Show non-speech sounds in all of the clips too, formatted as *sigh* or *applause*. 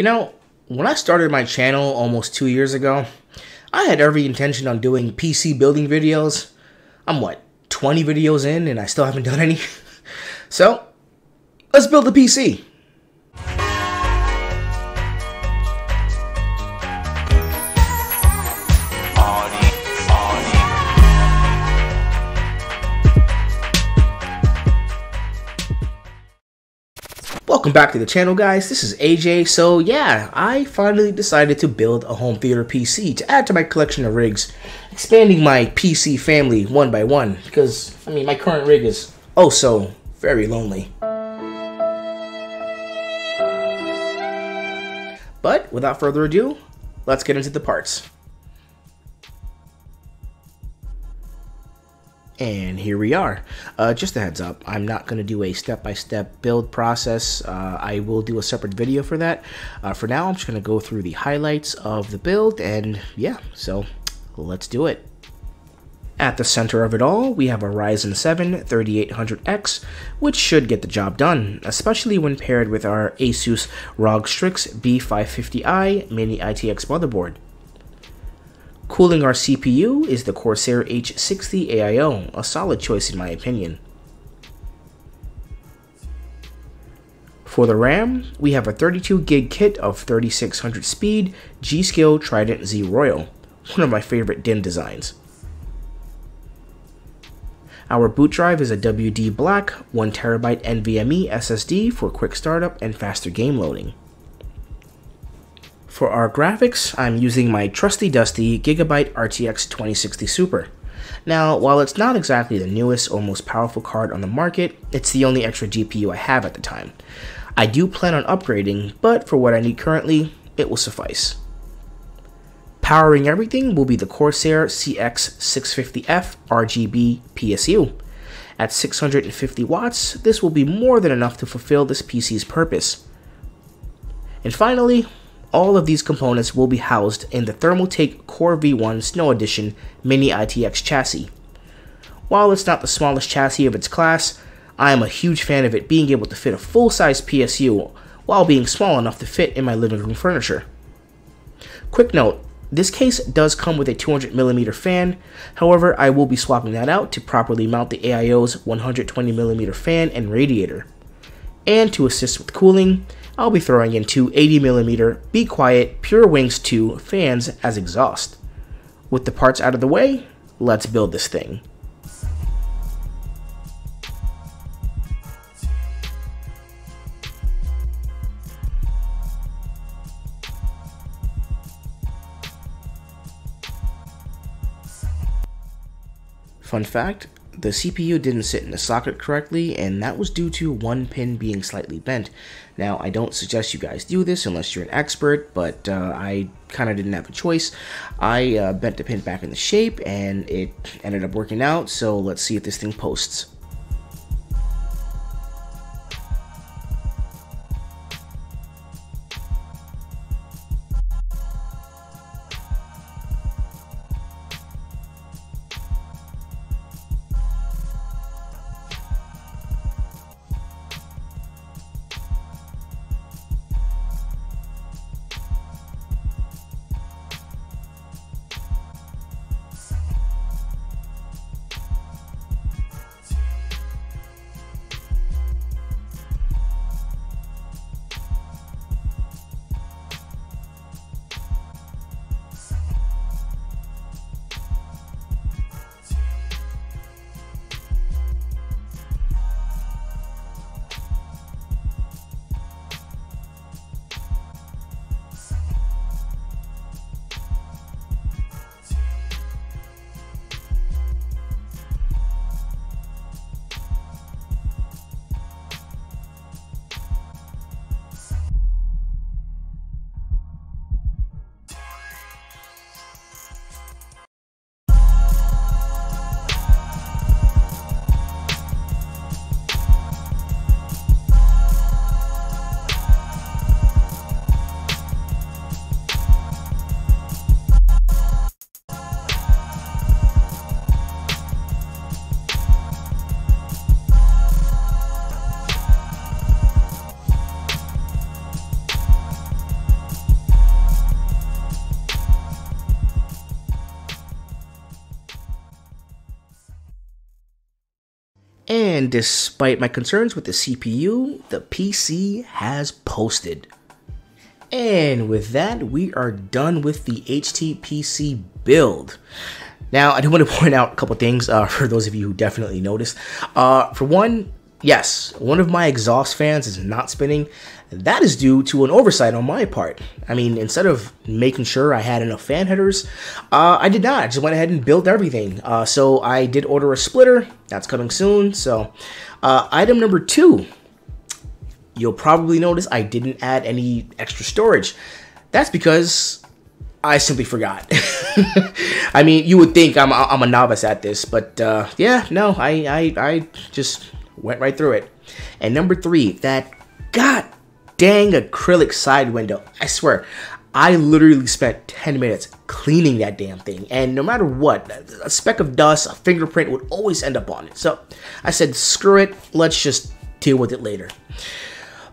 You know, when I started my channel almost two years ago, I had every intention on doing PC building videos. I'm what, 20 videos in and I still haven't done any? *laughs* so, let's build a PC. Welcome back to the channel guys, this is AJ. So yeah, I finally decided to build a home theater PC to add to my collection of rigs, expanding my PC family one by one, because I mean my current rig is oh so very lonely. But without further ado, let's get into the parts. And here we are. Uh, just a heads up, I'm not going to do a step-by-step -step build process. Uh, I will do a separate video for that. Uh, for now, I'm just going to go through the highlights of the build, and yeah, so let's do it. At the center of it all, we have a Ryzen 7 3800X, which should get the job done, especially when paired with our Asus ROG Strix B550i Mini ITX motherboard. Cooling our CPU is the Corsair H60 AIO, a solid choice in my opinion. For the RAM, we have a 32GB kit of 3600 speed G.Skill Trident Z Royal, one of my favorite DIMM designs. Our boot drive is a WD Black 1TB NVMe SSD for quick startup and faster game loading. For our graphics, I'm using my trusty dusty Gigabyte RTX 2060 Super. Now, while it's not exactly the newest or most powerful card on the market, it's the only extra GPU I have at the time. I do plan on upgrading, but for what I need currently, it will suffice. Powering everything will be the Corsair CX650F RGB PSU. At 650 watts, this will be more than enough to fulfill this PC's purpose. And finally, all of these components will be housed in the Thermaltake Core V1 Snow Edition Mini ITX chassis. While it's not the smallest chassis of its class, I am a huge fan of it being able to fit a full-size PSU while being small enough to fit in my living room furniture. Quick note, this case does come with a 200mm fan, however I will be swapping that out to properly mount the AIO's 120mm fan and radiator. And to assist with cooling, I'll be throwing in two 80mm Be Quiet Pure Wings 2 fans as exhaust. With the parts out of the way, let's build this thing. Fun fact, the CPU didn't sit in the socket correctly, and that was due to one pin being slightly bent. Now, I don't suggest you guys do this unless you're an expert, but uh, I kind of didn't have a choice. I uh, bent the pin back in the shape, and it ended up working out, so let's see if this thing posts. And despite my concerns with the CPU, the PC has posted. And with that, we are done with the HTPC build. Now, I do want to *laughs* point out a couple things uh, for those of you who definitely noticed. Uh, for one, yes, one of my exhaust fans is not spinning. That is due to an oversight on my part. I mean, instead of making sure I had enough fan headers, uh, I did not. I just went ahead and built everything. Uh, so I did order a splitter. That's coming soon. So, uh, item number two. You'll probably notice I didn't add any extra storage. That's because I simply forgot. *laughs* I mean, you would think I'm, I'm a novice at this, but uh, yeah, no, I, I, I just went right through it. And number three, that god dang acrylic side window. I swear, I literally spent 10 minutes cleaning that damn thing. And no matter what, a speck of dust, a fingerprint would always end up on it. So I said, screw it, let's just deal with it later.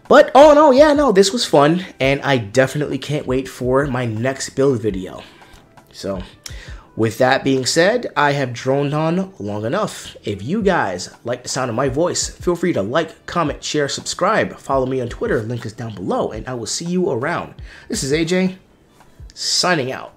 But oh, in all, yeah, no, this was fun. And I definitely can't wait for my next build video. So with that being said, I have droned on long enough. If you guys like the sound of my voice, feel free to like, comment, share, subscribe, follow me on Twitter, link is down below, and I will see you around. This is AJ, signing out.